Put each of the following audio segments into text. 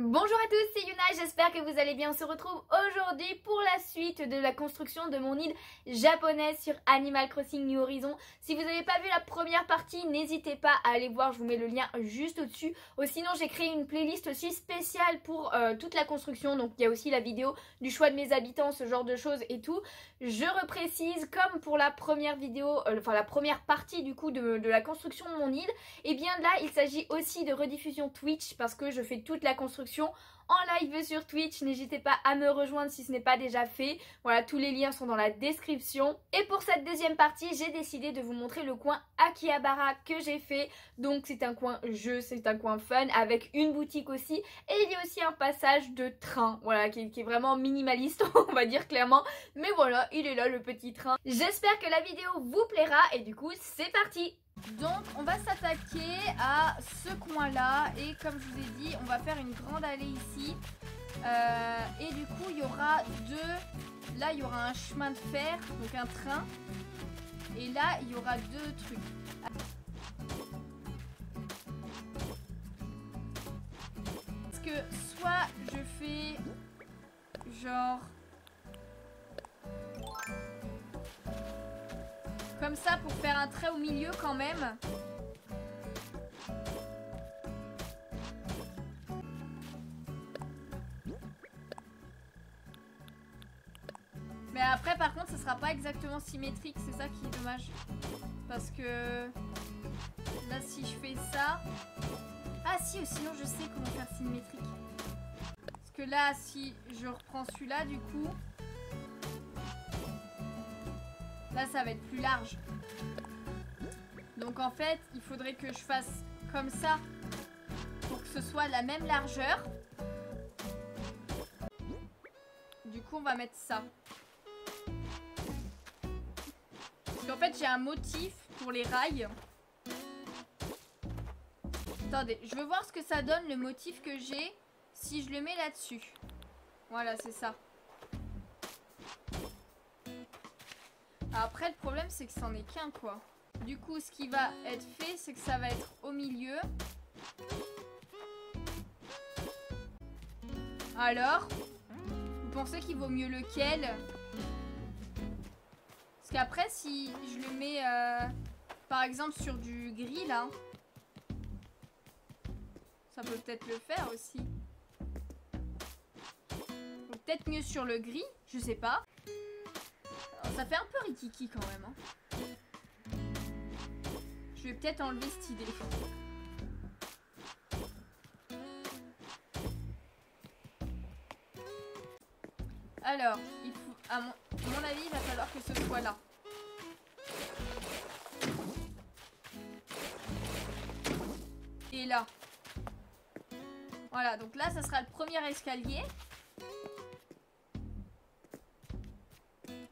Bonjour à tous, c'est Yuna, j'espère que vous allez bien. On se retrouve aujourd'hui pour la suite de la construction de mon île japonaise sur Animal Crossing New Horizons. Si vous n'avez pas vu la première partie, n'hésitez pas à aller voir, je vous mets le lien juste au-dessus. Ou sinon, j'ai créé une playlist aussi spéciale pour euh, toute la construction. Donc il y a aussi la vidéo du choix de mes habitants, ce genre de choses et tout. Je reprécise, comme pour la première vidéo, euh, enfin la première partie du coup de, de la construction de mon île, et eh bien là, il s'agit aussi de rediffusion Twitch parce que je fais toute la construction en live sur Twitch. N'hésitez pas à me rejoindre si ce n'est pas déjà fait. Voilà, tous les liens sont dans la description. Et pour cette deuxième partie, j'ai décidé de vous montrer le coin Akihabara que j'ai fait. Donc c'est un coin jeu, c'est un coin fun avec une boutique aussi. Et il y a aussi un passage de train, voilà, qui, qui est vraiment minimaliste, on va dire clairement. Mais voilà, il est là le petit train. J'espère que la vidéo vous plaira et du coup, c'est parti donc on va s'attaquer à ce coin là et comme je vous ai dit on va faire une grande allée ici. Euh, et du coup il y aura deux là il y aura un chemin de fer donc un train. Et là il y aura deux trucs. Parce que soit je fais genre Comme ça pour faire un trait au milieu quand même. Mais après par contre ce sera pas exactement symétrique, c'est ça qui est dommage. Parce que là si je fais ça... Ah si, sinon je sais comment faire symétrique. Parce que là si je reprends celui-là du coup... Là, ça va être plus large. Donc en fait, il faudrait que je fasse comme ça pour que ce soit la même largeur. Du coup, on va mettre ça. Qu'en fait, j'ai un motif pour les rails. Attendez, je veux voir ce que ça donne le motif que j'ai si je le mets là-dessus. Voilà, c'est ça. Après, le problème, c'est que c'en est qu'un, quoi. Du coup, ce qui va être fait, c'est que ça va être au milieu. Alors Vous pensez qu'il vaut mieux lequel? Parce qu'après, si je le mets, euh, par exemple, sur du gris, là, ça peut peut-être le faire aussi. Peut-être mieux sur le gris, je sais pas. Ça fait un peu rikiki quand même. Hein. Je vais peut-être enlever cette idée. Alors, à mon avis, il va falloir que ce soit là. Et là. Voilà, donc là, ça sera le premier escalier.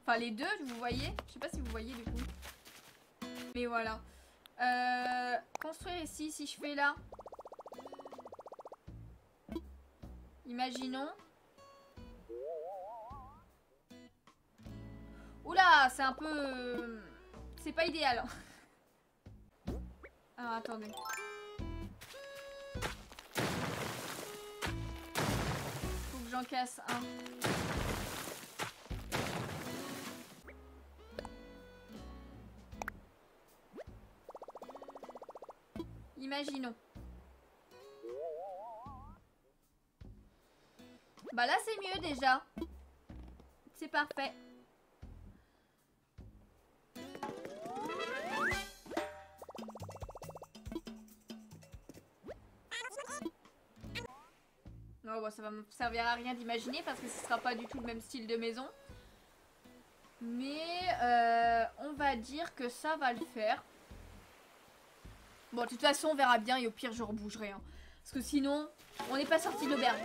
Enfin, les deux, vous voyez Je sais pas si vous voyez du coup. Mais voilà. Euh, construire ici, si je fais là. Imaginons. Oula, c'est un peu... C'est pas idéal. Alors, attendez. Faut que j'en casse un. Imaginons. Bah là c'est mieux déjà. C'est parfait. Non, bon, ça va me servir à rien d'imaginer parce que ce sera pas du tout le même style de maison. Mais euh, on va dire que ça va le faire. Bon, de toute façon, on verra bien et au pire, je rebougerai. Hein. Parce que sinon, on n'est pas sorti de l'auberge.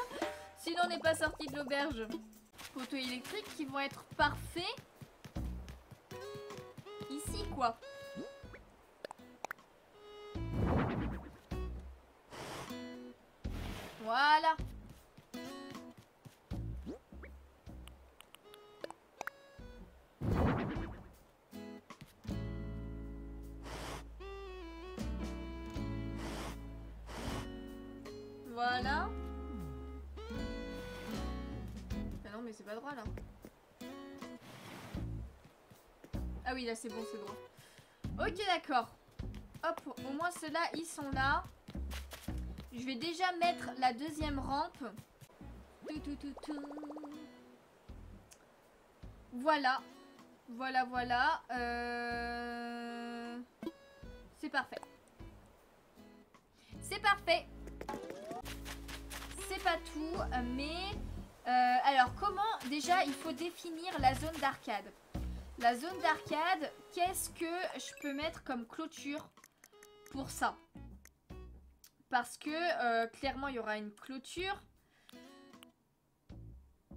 sinon, on n'est pas sorti de l'auberge. Poteaux électriques qui vont être parfaits. Ici, quoi. Voilà. Voilà. C'est pas droit là. Ah oui, là c'est bon, c'est droit. Ok, d'accord. Hop, au moins ceux-là, ils sont là. Je vais déjà mettre la deuxième rampe. Voilà. Voilà, voilà. Euh, c'est parfait. C'est parfait. C'est pas tout, mais... Euh, alors, comment... Déjà, il faut définir la zone d'arcade? La zone d'arcade, qu'est-ce que je peux mettre comme clôture pour ça? Parce que, euh, clairement, il y aura une clôture.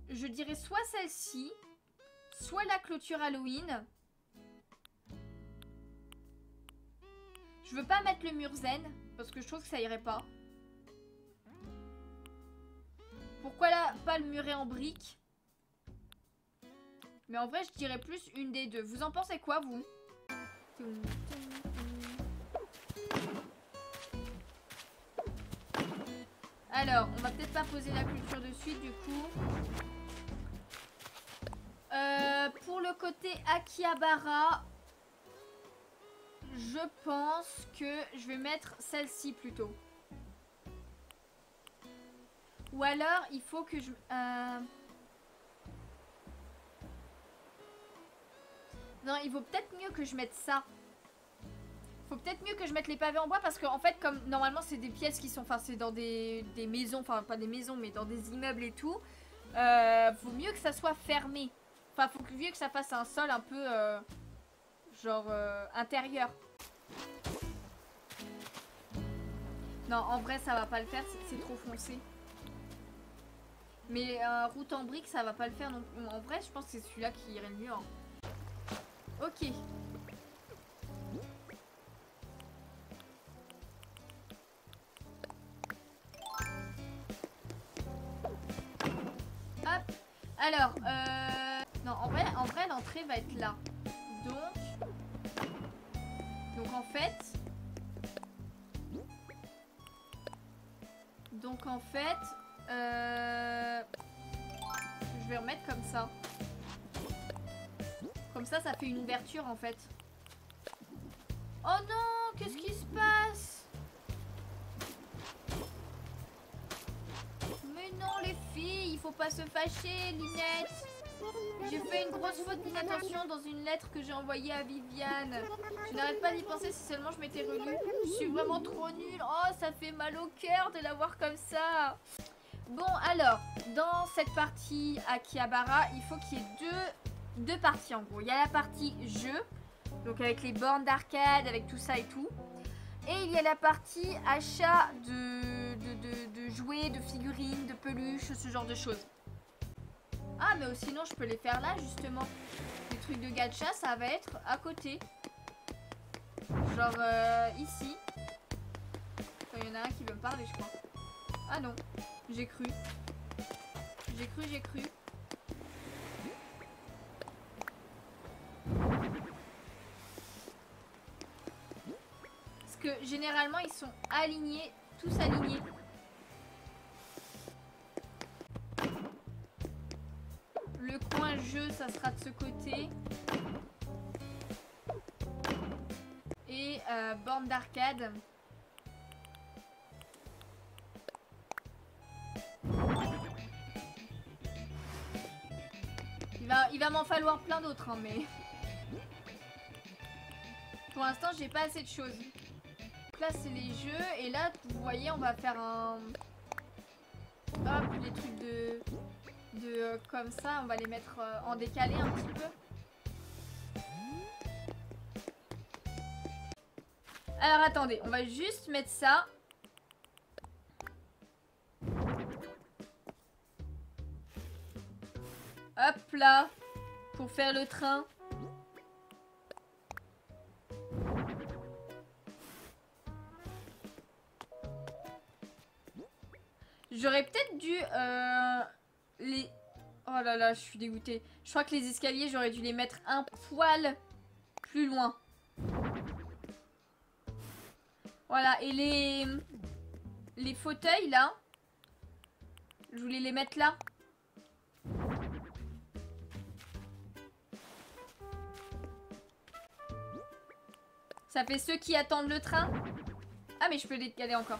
Je dirais soit celle-ci, soit la clôture Halloween. Je veux pas mettre le mur zen, parce que je trouve que ça irait pas. Pourquoi là, pas le muret en briques Mais en vrai, je dirais plus une des deux. Vous en pensez quoi, vous? Alors, on va peut-être pas poser la culture de suite, du coup. Euh, pour le côté Akihabara, je pense que je vais mettre celle-ci plutôt. Ou alors, il faut que je... Euh, non, il vaut peut-être mieux que je mette ça. Faut peut-être mieux que je mette les pavés en bois parce qu'en fait, comme normalement, c'est des pièces qui sont... Enfin, c'est dans des, maisons, enfin, pas des maisons, mais dans des immeubles et tout. Euh, faut mieux que ça soit fermé. Enfin, faut mieux que ça fasse un sol un peu... Euh, genre euh, intérieur. Non, en vrai, ça va pas le faire, c'est trop foncé. Mais un route en brique, ça va pas le faire. Donc, en vrai, je pense que c'est celui-là qui irait le mieux. Hein. Ok. Hop. Alors, euh... Non, en vrai, en vrai l'entrée va être là. Donc... Donc en fait... Donc en fait... Euh... Je vais remettre comme ça. Comme ça, ça fait une ouverture en fait. Oh non Qu'est-ce qui se passe? Mais non les filles, il faut pas se fâcher, Linette j'ai fait une grosse faute d'inattention dans une lettre que j'ai envoyée à Viviane. Je n'arrête pas d'y penser si seulement je m'étais relue. Je suis vraiment trop nulle. Oh, ça fait mal au cœur de la voir comme ça. Alors, dans cette partie Akihabara, il faut qu'il y ait deux, parties en gros. Il y a la partie jeu, donc avec les bornes d'arcade, avec tout ça et tout. Et il y a la partie achat de jouets, de figurines, de peluches, ce genre de choses. Ah, mais sinon, je peux les faire là, justement. Les trucs de gacha, ça va être à côté. Genre euh, ici. Il y en a un qui veut me parler, je crois. Ah non, j'ai cru. J'ai cru, j'ai cru. Parce que généralement, ils sont alignés, tous alignés. Le coin jeu, ça sera de ce côté. Et euh, borne d'arcade. Va, m'en falloir plein d'autres, hein, mais... Pour l'instant, j'ai pas assez de choses. là, c'est les jeux. Et là, vous voyez, on va faire un... Hop, les trucs de de euh, comme ça, on va les mettre euh, en décalé un petit peu. Alors attendez, on va juste mettre ça. Hop là, pour faire le train. J'aurais peut-être dû euh, les... Oh là là, je suis dégoûtée. Je crois que les escaliers, j'aurais dû les mettre un poil plus loin. Voilà, et les... Les fauteuils, là. Je voulais les mettre là. Ça fait ceux qui attendent le train. Ah, mais je peux décaler encore.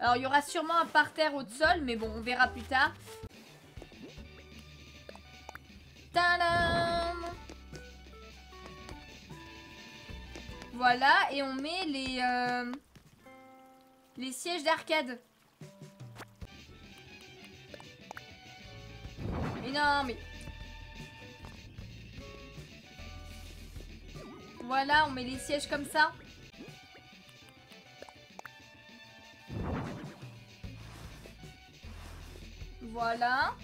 Alors, il y aura sûrement un parterre au sol, mais bon, on verra plus tard. Tadam Voilà, et on met les, euh, les sièges d'arcade. Mais non, mais... Voilà, on met les sièges comme ça. Voilà.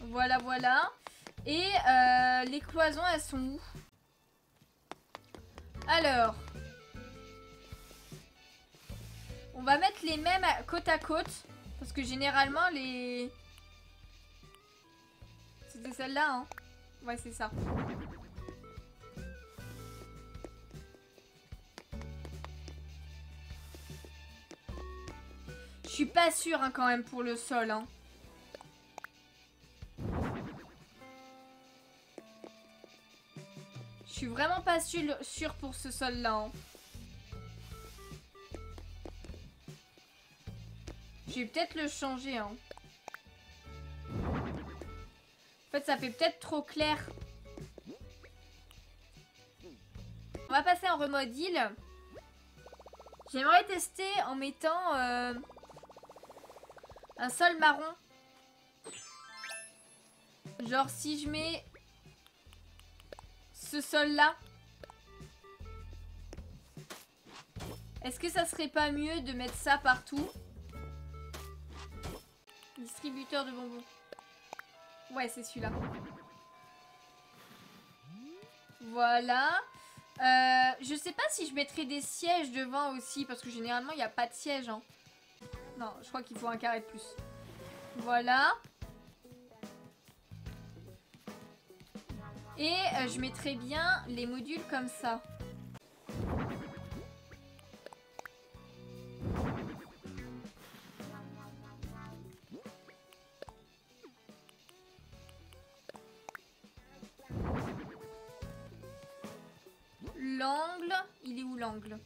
Voilà, voilà. Et euh, les cloisons, elles sont où? Alors. On va mettre les mêmes côte à côte. Parce que généralement, les... C'était celle-là, hein Ouais, c'est ça. Suis pas sûre hein, quand même pour le sol. Hein. Je suis vraiment pas sûre pour ce sol-là. Hein. Je vais peut-être le changer. En fait, ça fait peut-être trop clair. On va passer en remode île. J'aimerais tester en mettant... Euh, un sol marron. Genre si je mets ce sol là. Est-ce que ça serait pas mieux de mettre ça partout? Distributeur de bonbons. Ouais, c'est celui-là. Voilà. Euh, je sais pas si je mettrais des sièges devant aussi, parce que généralement, il n'y a pas de siège. Hein. Non, je crois qu'il faut un carré de plus. Voilà. Et euh, je mettrai bien les modules comme ça. L'angle, il est où l'angle?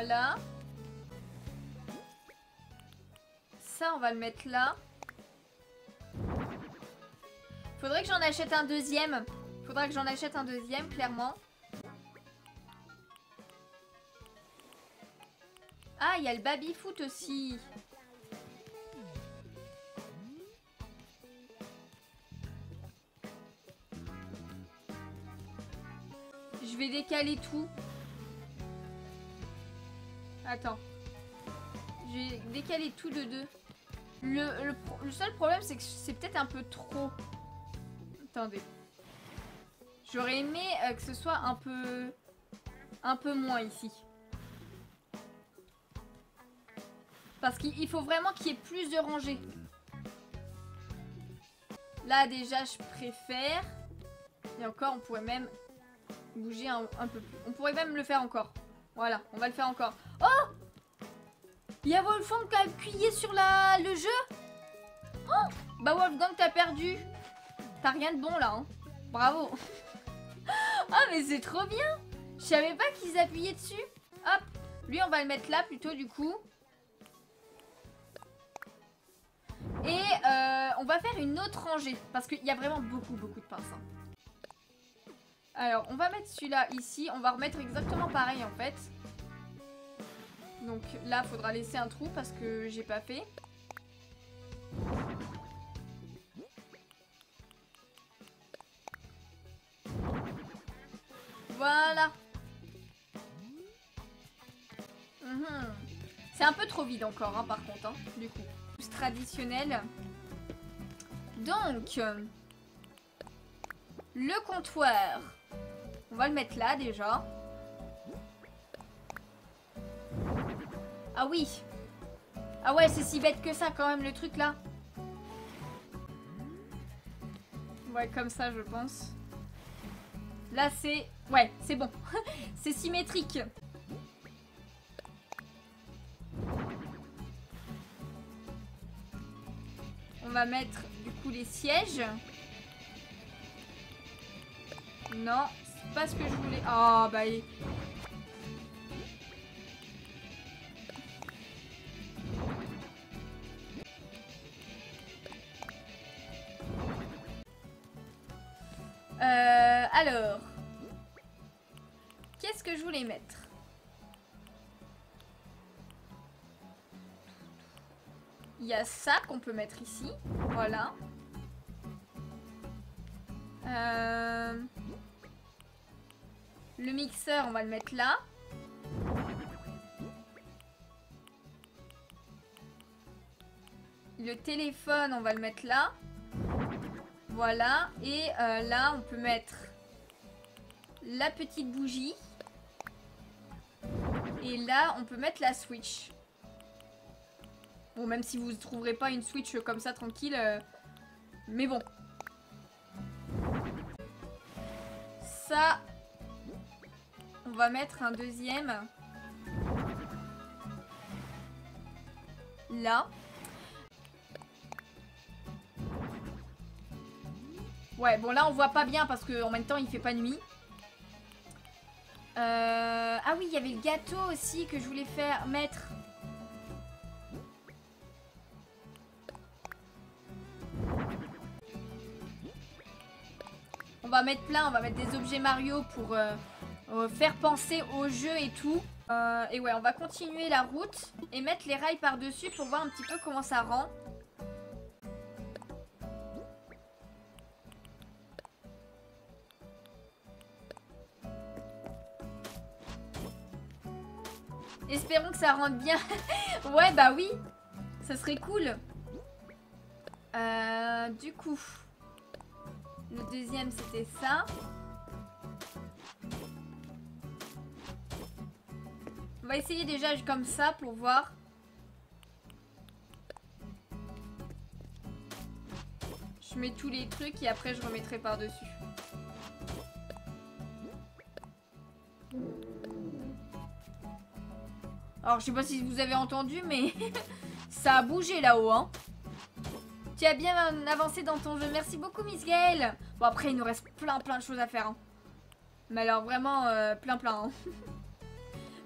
Voilà. Ça, on va le mettre là. Faudrait que j'en achète un deuxième. Faudra que j'en achète un deuxième, clairement. Ah, il y a le baby-foot aussi. Je vais décaler tout. Attends. J'ai décalé tout de deux. Le, seul problème, c'est que c'est peut-être un peu trop. Attendez. J'aurais aimé euh, que ce soit un peu... Un peu moins ici. Parce qu'il faut vraiment qu'il y ait plus de rangées. Là, déjà, je préfère. Et encore, on pourrait même bouger un, un peu plus. On pourrait même le faire encore. Voilà, on va le faire encore. Oh Il y a Wolfgang qui a appuyé sur la, le jeu oh Bah Wolfgang, t'as perdu. T'as rien de bon là. Hein. Bravo. Ah mais c'est trop bien. Je savais pas qu'ils appuyaient dessus. Hop. Lui, on va le mettre là plutôt du coup. Et euh, on va faire une autre rangée. Parce qu'il y a vraiment beaucoup, beaucoup de pinces. Alors, on va mettre celui-là ici. On va remettre exactement pareil, en fait. Donc là, faudra laisser un trou parce que j'ai pas fait. Voilà. Mhm. C'est un peu trop vide encore, hein, par contre, hein, du coup. Plus traditionnel. Donc, le comptoir. On va le mettre là déjà. Ah oui Ah ouais, c'est si bête que ça quand même le truc là. Ouais, comme ça je pense. Là c'est... Ouais, c'est bon. c'est symétrique. On va mettre du coup les sièges. Non, c'est pas ce que je voulais. Oh, bah... Euh, alors... Qu'est-ce que je voulais mettre? Il y a ça qu'on peut mettre ici. Voilà. Euh, le mixeur, on va le mettre là. Le téléphone, on va le mettre là. Voilà. Et euh, là, on peut mettre la petite bougie. Et là, on peut mettre la Switch. Bon, même si vous ne trouverez pas une Switch comme ça, tranquille. Euh, mais bon. Ça, va mettre un deuxième. Là. Ouais, bon là on voit pas bien parce qu'en même temps il fait pas nuit. Euh, ah oui, il y avait le gâteau aussi que je voulais faire mettre. On va mettre plein, on va mettre des objets Mario pour euh, euh, faire penser au jeu et tout. et ouais, on va continuer la route et mettre les rails par-dessus pour voir un petit peu comment ça rend. Espérons que ça rentre bien. ouais, bah oui. Ça serait cool. Euh, du coup, le deuxième, c'était ça. On va essayer déjà comme ça pour voir. Je mets tous les trucs et après je remettrai par-dessus. Alors, je sais pas si vous avez entendu, mais ça a bougé là-haut, hein. Tu as bien avancé dans ton jeu. Merci beaucoup, Miss Gaëlle. Bon, après, il nous reste plein, plein de choses à faire. Hein. Mais alors, vraiment, euh, plein, plein. Hein.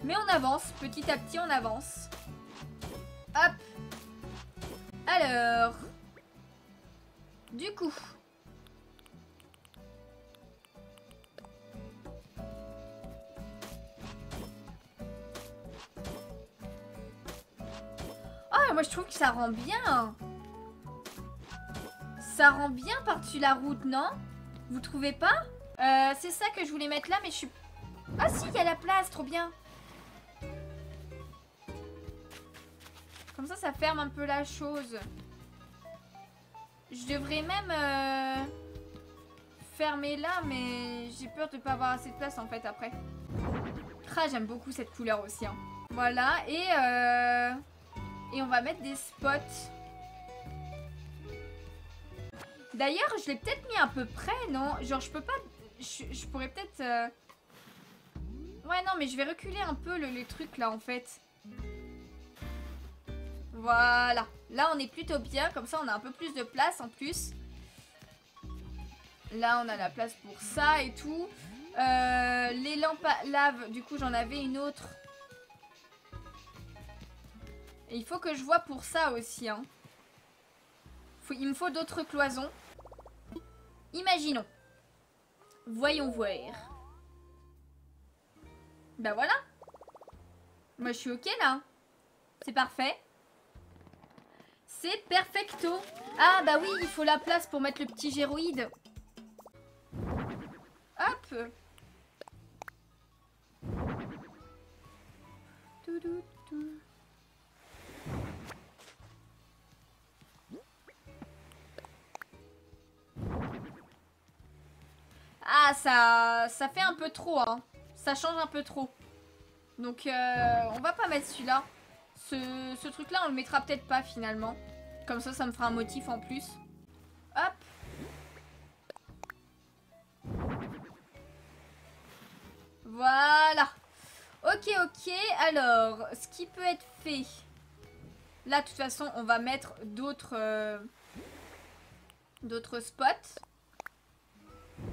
Mais on avance. Petit à petit, on avance. Hop. Alors. Du coup. moi je trouve que ça rend bien. Ça rend bien par-dessus la route, non? Vous trouvez pas? Euh, C'est ça que je voulais mettre là, mais je suis... Ah si, il y a la place, trop bien. Ça, ça ferme un peu la chose. Je devrais même euh, fermer là, mais j'ai peur de pas avoir assez de place en fait après. Ah, j'aime beaucoup cette couleur aussi. Hein. Voilà, et... Euh... Et on va mettre des spots. D'ailleurs, je l'ai peut-être mis à peu près, non? Genre, je peux pas... Je, pourrais peut-être... Euh, ouais, non, mais je vais reculer un peu le, les trucs, là, en fait. Voilà. Là, on est plutôt bien. Comme ça, on a un peu plus de place, en plus. Là, on a la place pour ça et tout. Euh, les lampes à lave, du coup, j'en avais une autre il faut que je vois pour ça aussi. Hein. il me faut d'autres cloisons. Imaginons. Voyons voir. Bah voilà. Moi je suis ok là. C'est parfait. C'est perfecto. Ah bah oui, il faut la place pour mettre le petit géroïde. Hop. Ah, ça, ça fait un peu trop, hein. Ça change un peu trop. Donc, euh, on va pas mettre celui-là. Ce, ce truc-là, on le mettra peut-être pas, finalement. Comme ça, ça me fera un motif en plus. Hop. Voilà. Ok, ok. Alors, ce qui peut être fait... Là, de toute façon, on va mettre d'autres... Euh, d'autres spots.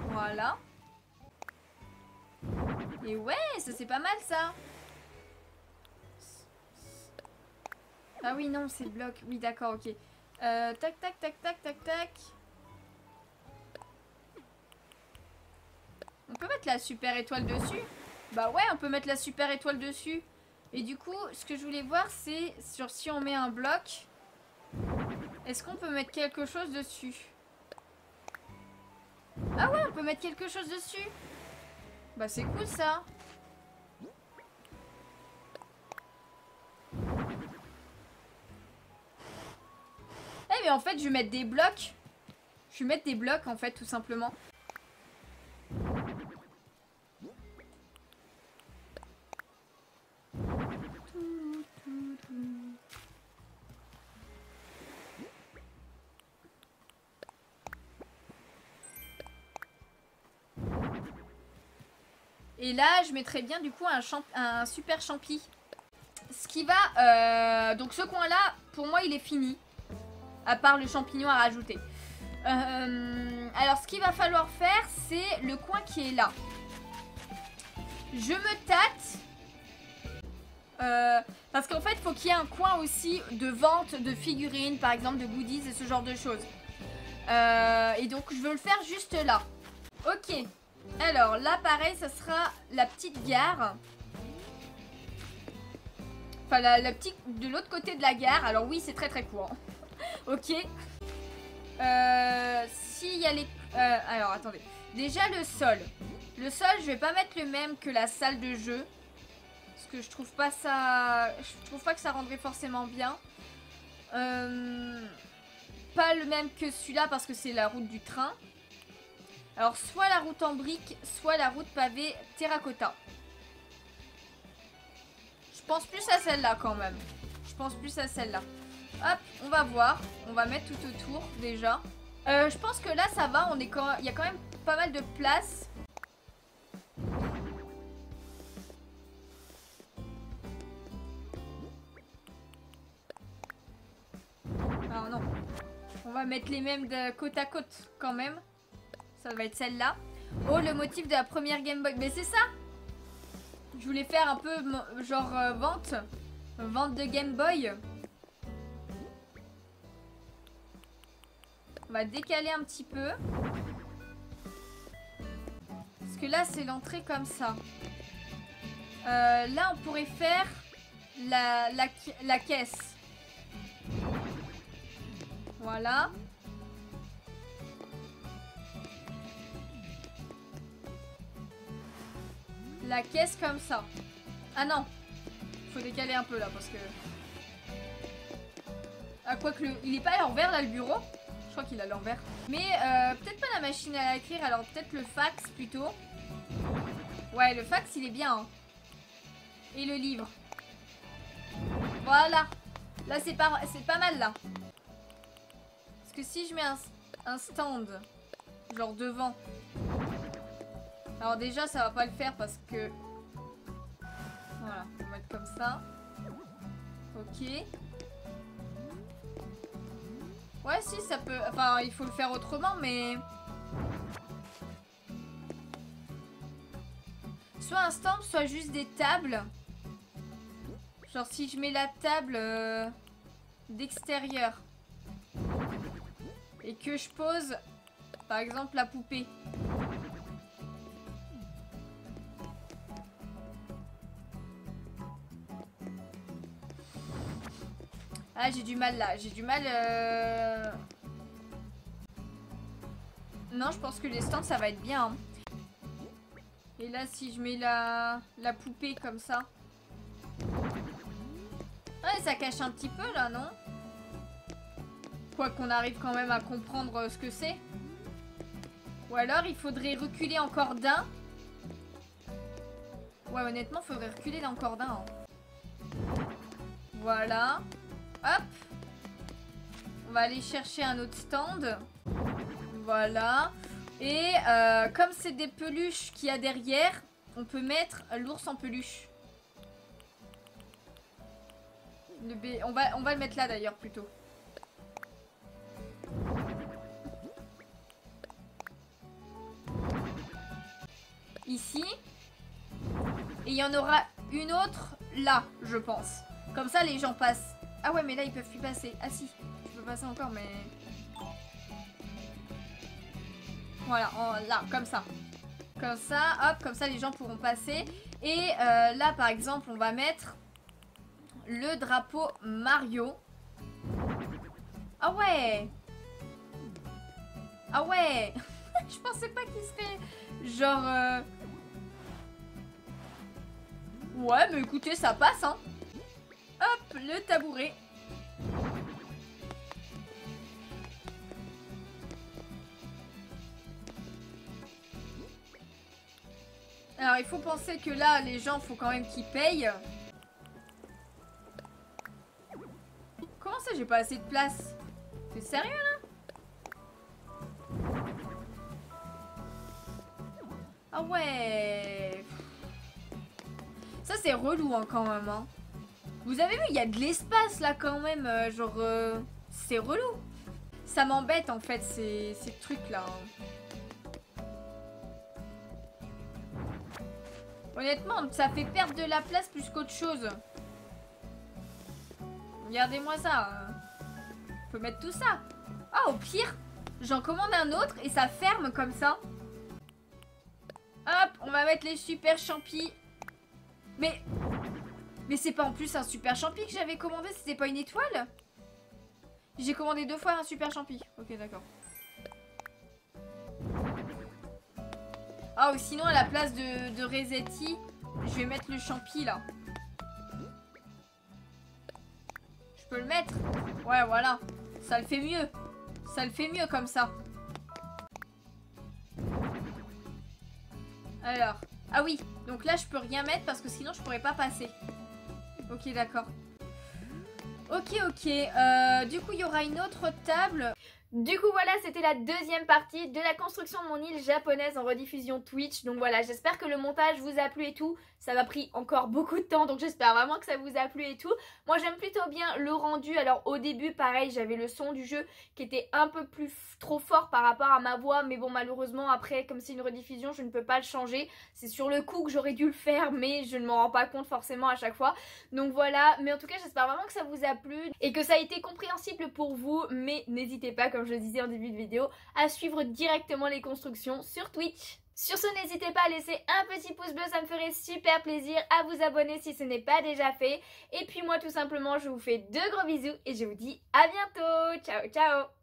Voilà. Et ouais, ça c'est pas mal ça. Ah oui, non, c'est le bloc. Oui, d'accord, ok. Euh, tac, tac, tac, tac, tac, tac. On peut mettre la super étoile dessus? Bah ouais, on peut mettre la super étoile dessus. Et du coup, ce que je voulais voir, c'est sur si on met un bloc, est-ce qu'on peut mettre quelque chose dessus? Ah ouais, on peut mettre quelque chose dessus Bah c'est cool ça en fait, je vais mettre des blocs. Je vais mettre des blocs en fait, tout simplement. Et là, je mettrais bien du coup un, un super champi. Ce qui va... Euh, donc ce coin-là, pour moi, il est fini. À part le champignon à rajouter. Euh, alors, ce qu'il va falloir faire, c'est le coin qui est là. Je me tâte. Euh, parce qu'en fait, il faut qu'il y ait un coin aussi de vente de figurines, par exemple, de goodies et ce genre de choses. et donc, je veux le faire juste là. Ok. Alors là pareil ça sera la petite gare. Enfin la, petite de l'autre côté de la gare. Alors oui c'est très très court. ok. Euh, S'il y a les... Euh, alors attendez. Déjà le sol. Le sol je vais pas mettre le même que la salle de jeu. Parce que je trouve pas ça... Je trouve pas que ça rendrait forcément bien. Euh, pas le même que celui-là parce que c'est la route du train. Alors, soit la route en brique, soit la route pavée terracotta. Je pense plus à celle-là quand même. Je pense plus à celle-là. Hop, on va voir. On va mettre tout autour déjà. Euh, je pense que là, ça va. On est quand... Il y a quand même pas mal de place. Alors non. On va mettre les mêmes de côte à côte quand même. Ça va être celle-là. Oh, le motif de la première Game Boy. Mais c'est ça Je voulais faire un peu genre euh, vente. Vente de Game Boy. On va décaler un petit peu. Parce que là, c'est l'entrée comme ça. Euh, là, on pourrait faire la, caisse. Voilà. la caisse comme ça. Ah non Faut décaler un peu là parce que... Ah quoi que le... Il est pas à l'envers là le bureau Je crois qu'il à l'envers. Mais euh, peut-être pas la machine à écrire alors peut-être le fax plutôt. Ouais le fax il est bien. Hein. Et le livre. Voilà. Là c'est pas, pas mal là. Parce que si je mets un stand genre devant alors déjà, ça va pas le faire parce que... Voilà, on va mettre comme ça. Ok. Ouais, si, ça peut... Enfin, il faut le faire autrement, mais... Soit un stand, soit juste des tables. Genre si je mets la table euh, d'extérieur et que je pose, par exemple, la poupée. Ah, j'ai du mal là. J'ai du mal... Euh... Non, je pense que les stands, ça va être bien. Hein. Et là, si je mets la, la poupée comme ça... Ouais, ça cache un petit peu là, non? Quoi qu'on arrive quand même à comprendre euh, ce que c'est. Ou alors, il faudrait reculer encore d'un. Ouais, honnêtement, il faudrait reculer encore d'un. Hein. Voilà. Hop. On va aller chercher un autre stand. Voilà. Et euh, comme c'est des peluches qu'il y a derrière, on peut mettre l'ours en peluche. On, va, on va le mettre là d'ailleurs plutôt. Ici. y en aura une autre là, je pense. Comme ça, les gens passent. Ah ouais, mais là, ils peuvent plus passer. Ah si, je peux passer encore, mais... Voilà, là, comme ça. Comme ça, hop, comme ça, les gens pourront passer. Et euh, là, par exemple, on va mettre le drapeau Mario. Ah ouais Ah ouais Je pensais pas qu'il serait genre... Euh, ouais, mais écoutez, ça passe, hein. Le tabouret. Alors, il faut penser que là, les gens, faut quand même qu'ils payent. Comment ça, j'ai pas assez de place? T'es sérieux, là? Ah ouais Ça, c'est relou, hein, quand même, hein. Vous avez vu, il y a de l'espace, là, quand même. Euh, genre, euh, c'est relou. Ça m'embête, en fait, ces, ces trucs-là. Hein. Honnêtement, ça fait perdre de la place plus qu'autre chose. Regardez-moi ça. On peut mettre tout ça. Ah, au pire, j'en commande un autre et ça ferme comme ça. Hop, on va mettre les super champis. Mais... Mais c'est pas en plus un super champi que j'avais commandé, c'était pas une étoile? J'ai commandé deux fois un super champi. Ok, d'accord. Ah, ou sinon, à la place de, de Resetti, je vais mettre le champi, là. Je peux le mettre? Ouais, voilà. Ça le fait mieux. Ça le fait mieux comme ça. Alors. Ah oui, donc là, je peux rien mettre parce que sinon, je pourrais pas passer. Ok, d'accord. Ok, ok. Euh, du coup, il y aura une autre table. Du coup voilà c'était la deuxième partie de la construction de mon île japonaise en rediffusion Twitch. Donc voilà j'espère que le montage vous a plu et tout. Ça m'a pris encore beaucoup de temps donc j'espère vraiment que ça vous a plu et tout. Moi j'aime plutôt bien le rendu. Alors au début pareil j'avais le son du jeu qui était un peu plus trop fort par rapport à ma voix. Mais bon malheureusement après comme c'est une rediffusion je ne peux pas le changer. C'est sur le coup que j'aurais dû le faire mais je ne m'en rends pas compte forcément à chaque fois. Donc voilà. Mais en tout cas j'espère vraiment que ça vous a plu et que ça a été compréhensible pour vous. Mais n'hésitez pas comme je le disais en début de vidéo, à suivre directement les constructions sur Twitch. Sur ce, n'hésitez pas à laisser un petit pouce bleu, ça me ferait super plaisir, à vous abonner si ce n'est pas déjà fait. Et puis moi, tout simplement, je vous fais de gros bisous et je vous dis à bientôt. Ciao, ciao